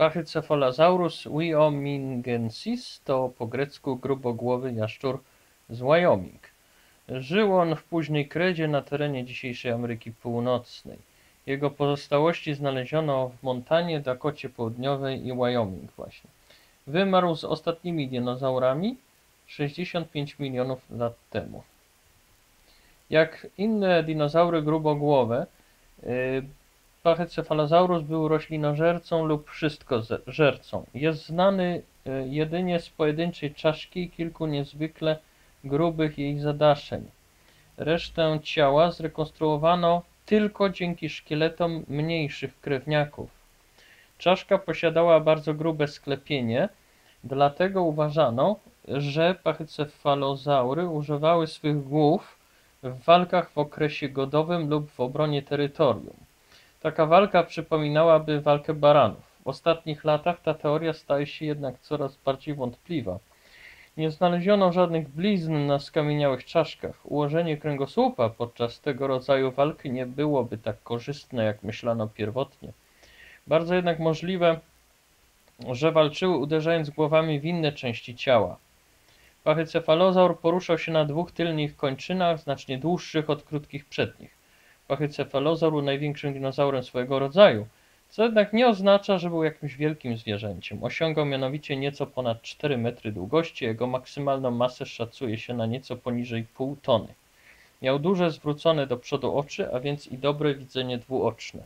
Pachycephalosaurus wyomingensis to po grecku grubogłowy jaszczur z Wyoming. Żył on w późnej kredzie na terenie dzisiejszej Ameryki Północnej. Jego pozostałości znaleziono w Montanie, Dakocie Południowej i Wyoming właśnie. Wymarł z ostatnimi dinozaurami 65 milionów lat temu. Jak inne dinozaury grubogłowe, y, Pachycephalosaurus był roślinożercą lub wszystkożercą. Jest znany y, jedynie z pojedynczej czaszki i kilku niezwykle grubych jej zadaszeń. Resztę ciała zrekonstruowano tylko dzięki szkieletom mniejszych krewniaków. Czaszka posiadała bardzo grube sklepienie, dlatego uważano, że pachycephalozaury używały swych głów w walkach w okresie godowym lub w obronie terytorium. Taka walka przypominałaby walkę baranów. W ostatnich latach ta teoria staje się jednak coraz bardziej wątpliwa. Nie znaleziono żadnych blizn na skamieniałych czaszkach. Ułożenie kręgosłupa podczas tego rodzaju walki nie byłoby tak korzystne, jak myślano pierwotnie. Bardzo jednak możliwe, że walczyły uderzając głowami w inne części ciała. Pachycephalozaur poruszał się na dwóch tylnych kończynach, znacznie dłuższych od krótkich przednich. Pachycephalozaur był największym dinozaurem swojego rodzaju, co jednak nie oznacza, że był jakimś wielkim zwierzęciem. Osiągał mianowicie nieco ponad 4 metry długości, jego maksymalną masę szacuje się na nieco poniżej pół tony. Miał duże zwrócone do przodu oczy, a więc i dobre widzenie dwuoczne.